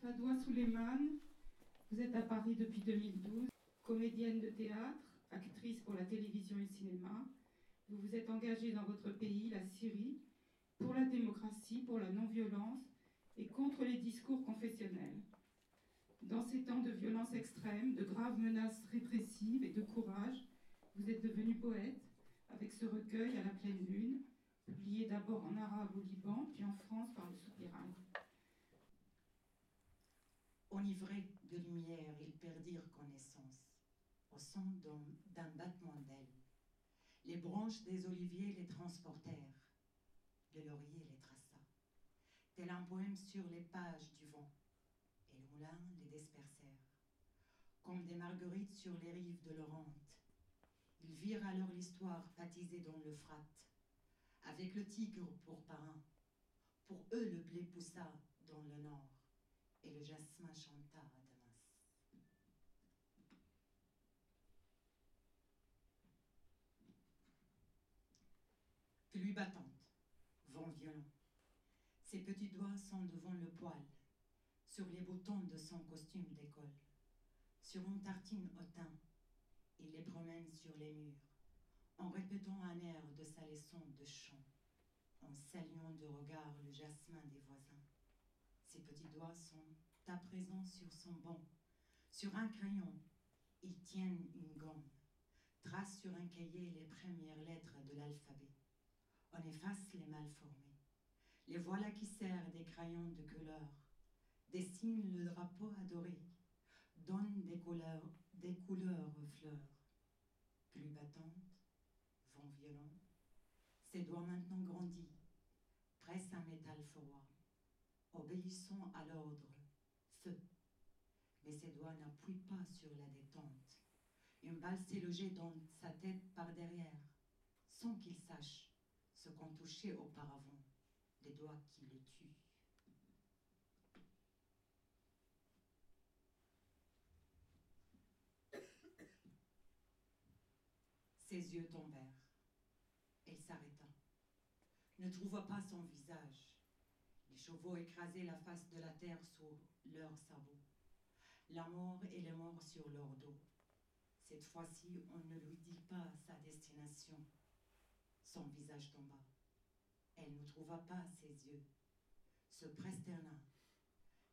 Fadoua Souleyman, vous êtes à Paris depuis 2012, comédienne de théâtre, actrice pour la télévision et le cinéma. Vous vous êtes engagée dans votre pays, la Syrie, pour la démocratie, pour la non-violence et contre les discours confessionnels. Dans ces temps de violence extrême, de graves menaces répressives et de courage, vous êtes devenue poète avec ce recueil à la pleine lune, publié d'abord en arabe au Liban, puis en France par le Soupirail. Enivrés de lumière, ils perdirent connaissance au son d'un battement d'ailes. Les branches des oliviers les transportèrent, le laurier les traça, tel un poème sur les pages du vent, et le moulin les dispersèrent, comme des marguerites sur les rives de l'Orante. Ils virent alors l'histoire baptisée dans le frat, avec le tigre pour parrain. Pour eux, le blé poussa dans le nord, et le jasmin chanta à Damas. Pluie battante, vent violent. Ses petits doigts sont devant le poêle, sur les boutons de son costume d'école, sur une tartine au thym. Il les promène sur les murs, en répétant un air de sa leçon de chant, en saluant de regard le jasmin des voisins. Ses petits doigts sont à présent sur son banc. Sur un crayon, ils tiennent une gomme, trace sur un cahier les premières lettres de l'alphabet. On efface les mal formés. Les voilà qui serrent des crayons de couleur, dessinent le drapeau adoré, donnent des couleurs, aux fleurs. Plus battantes, vent violent, ses doigts maintenant grandis, pressent un métal froid, obéissant à l'ordre, feu. Mais ses doigts n'appuient pas sur la détente. Une balle s'est logée dans sa tête par derrière, sans qu'il sache ce qu'ont touché auparavant les doigts qui le tuent. Ses yeux tombèrent. Elle s'arrêta. Ne trouva pas son visage. Les chevaux écrasaient la face de la terre sous leurs sabots. La mort et les morts sur leur dos. Cette fois-ci, on ne lui dit pas sa destination. Son visage tomba. Elle ne trouva pas ses yeux. Se presterna.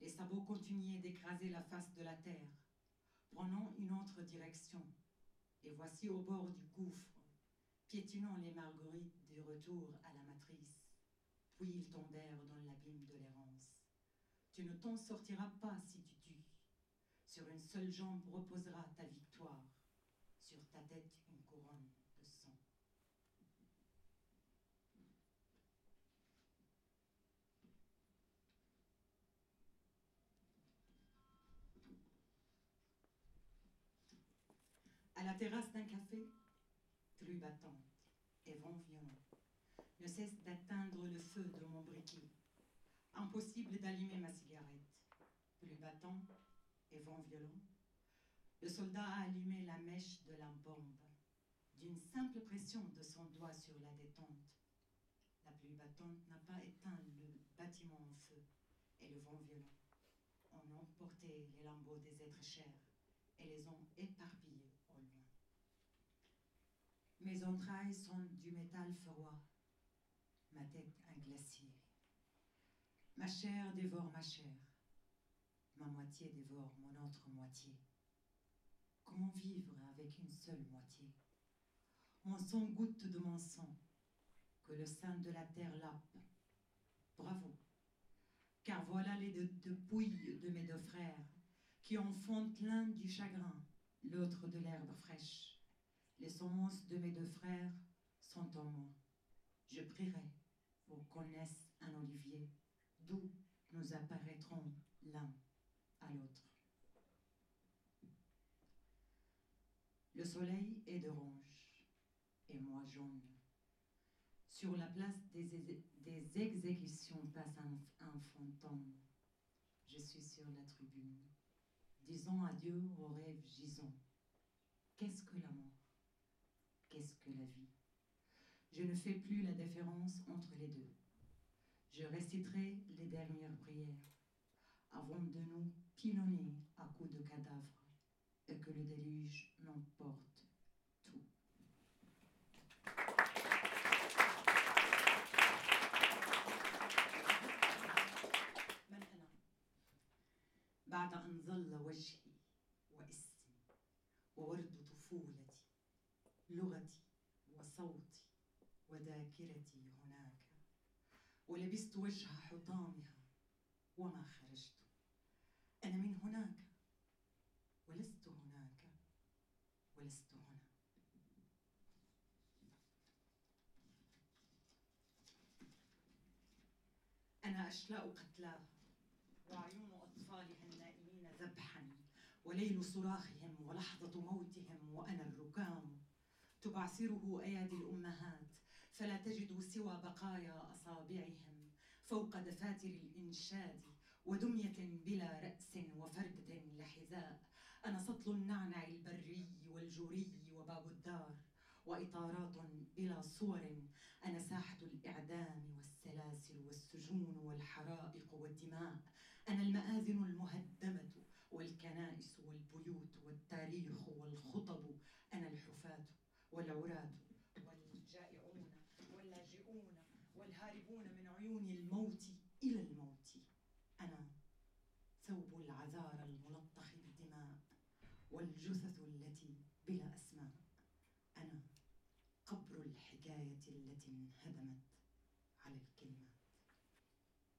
Les sabots continuaient d'écraser la face de la terre, prenant une autre direction. Et voici au bord du gouffre, piétinant les marguerites du retour à la matrice puis ils tombèrent dans l'abîme de l'errance. Tu ne t'en sortiras pas si tu tues. Sur une seule jambe reposera ta victoire, sur ta tête une couronne de sang. À la terrasse d'un café, pluie battante et vent violent ne cesse d'atteindre le feu de mon briquet. Impossible d'allumer ma cigarette. Plus battant et vent violent, le soldat a allumé la mèche de la bombe. D'une simple pression de son doigt sur la détente, la pluie battante n'a pas éteint le bâtiment en feu et le vent violent ont emporté les lambeaux des êtres chers et les ont éparpillés au loin. Mes entrailles sont du métal froid ma tête un glacier. Ma chair dévore ma chair, ma moitié dévore mon autre moitié. Comment vivre avec une seule moitié? Mon sang goûte de mon sang, que le sein de la terre lappe. Bravo, car voilà les deux, pouilles de mes deux frères, qui enfantent l'un du chagrin, l'autre de l'herbe fraîche. Les semences de mes deux frères sont en moi je prierai pour qu'on naisse un olivier, d'où nous apparaîtrons l'un à l'autre. Le soleil est d'orange et moi jaune. Sur la place des, exécutions passe un, fantôme. Je suis sur la tribune. Disons adieu aux rêves gisants. Qu'est-ce que la mort Qu'est-ce que la vie? je ne fais plus la différence entre les deux. Je réciterai les dernières prières. avant de nous pilonner à coups de cadavres et que le déluge n'emporte tout. من بعد أن ظل وجهي واسمي وورد طفولتي لغتي وصوتي وذاكرتي هناك ولبست وجه حطامها وما خرجت. أنا من هناك ولست هناك ولست هنا. أنا أشلاء قتلاها وعيون أطفالها النائمين ذبحا وليل صراخهم ولحظة موتهم وأنا الركام. تبعثره أيادي الأمهات فلا تجد سوى بقايا أصابعهم فوق دفاتر الإنشاد ودمية بلا رأس وفردة لحذاء. أنا سطل النعنع البري والجوري وباب الدار وإطارات بلا صور. أنا ساحة الإعدام والسلاسل والسجون والحرائق والدماء. أنا المآذن المهدمة والكنائس والبيوت والتاريخ والخطب. أنا الحفاة والعراة والهاربون من عيون الموت إلى الموت أنا ثوب العذارى الملطخ بالدماء والجثث التي بلا أسماء أنا قبر الحكاية التي انهدمت على الكلمات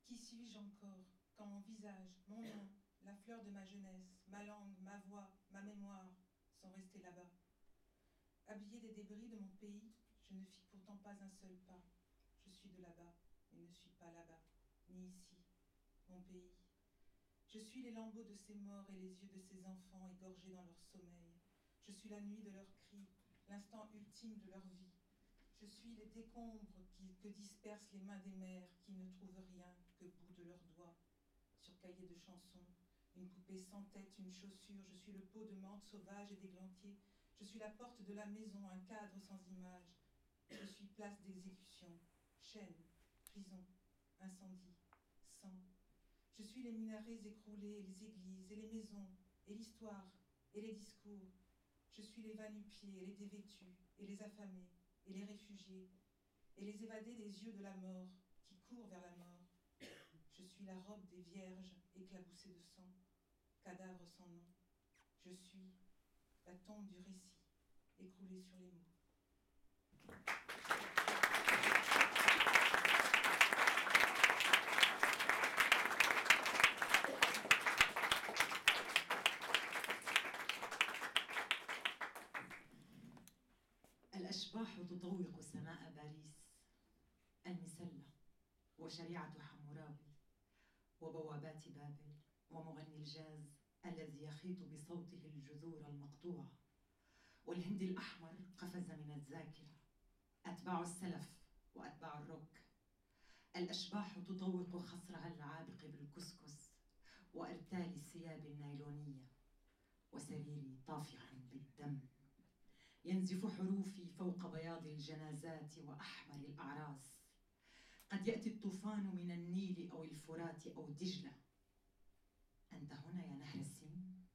Qui suis-je encore quand mon visage, mon nom, la fleur de ma jeunesse, ma langue, ma voix, ma mémoire sont restés là-bas Habillé des débris de mon pays, je ne fis pourtant pas un seul pas. Je suis de là-bas, mais ne suis pas là-bas, ni ici, mon pays. Je suis les lambeaux de ces morts et les yeux de ces enfants égorgés dans leur sommeil. Je suis la nuit de leurs cris, l'instant ultime de leur vie. Je suis les décombres que dispersent les mains des mères qui ne trouvent rien que bout de leurs doigts. Sur cahier de chansons, une poupée sans tête, une chaussure, je suis le pot de menthe sauvage et d'églantier. Je suis la porte de la maison, un cadre sans image. Je suis place d'exécution, chaîne, prison, incendie, sang. Je suis les minarets écroulés, les églises et les maisons, et l'histoire, et les discours. Je suis les va-nu-pieds, et les dévêtus, et les affamés, et les réfugiés, et les évadés des yeux de la mort, qui courent vers la mort. Je suis la robe des vierges éclaboussée de sang, cadavre sans nom. Je suis la tombe du récit, écroulée sur les mots. الأشباح تطوق سماء باريس المسلة وشريعة حمورابي وبوابات بابل ومغني الجاز الذي يخيط بصوته الجذور المقطوعة. والهند الأحمر قفز من الذاكرة أتباع السلف وأتباع الروك الأشباح تطوق خصرها العابق بالكسكس وأرتال الثياب النايلونية وسريري طافح بالدم. ينزف حروفي فوق بياض الجنازات وأحمر الأعراس. قد يأتي الطوفان من النيل أو الفرات أو دجلة. أنت هنا يا نهر السين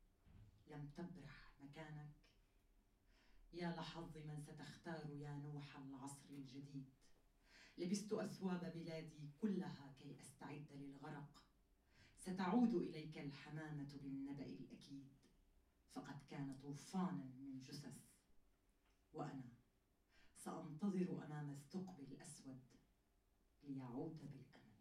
لم تبرح مكانك. يا لحظ من ستختار يا نوح العصر الجديد. لبست أثواب بلادي كلها كي أستعد للغرق. ستعود إليك الحمامة بالنبأ الأكيد. فقد كان طوفانا من جثث. وأنا سأنتظر أمام الثقب الأسود ليعود بالأمل.